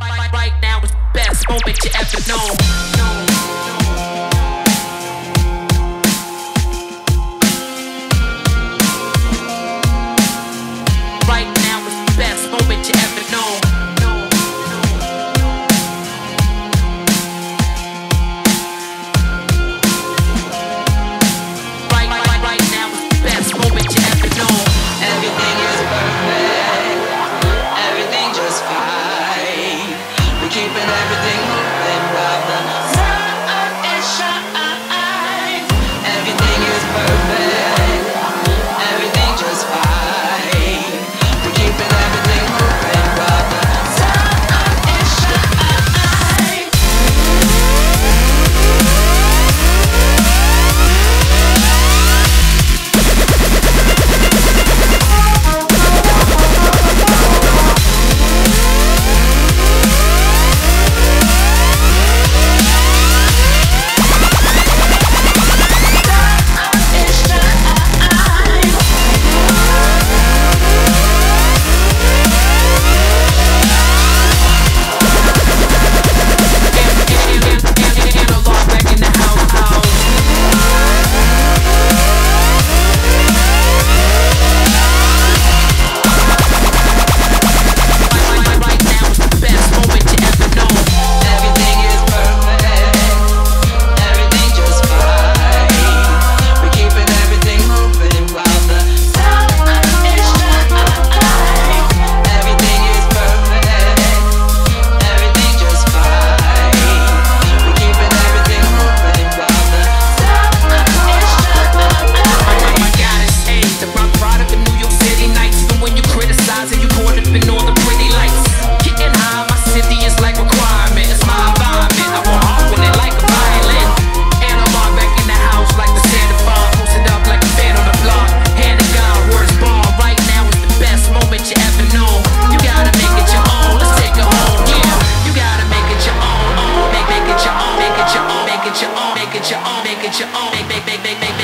right, right, right now is the best moment you ever know. everything grasping all the pretty lights. Getting high, my city is like requirement. It's my environment. I want off on it like a violin. And I'm all back in the house like the Santa Farm. Posted up like a fan on the block. Hand to God, word ball. Right now is the best moment you ever know. You gotta make it your own. Let's take it home. Yeah, you gotta make it your own. Make, own. Make it your own. Make it your own. Make it your own. Make it your own. Make it your own. Make, make, make, make, make.